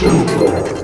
Super.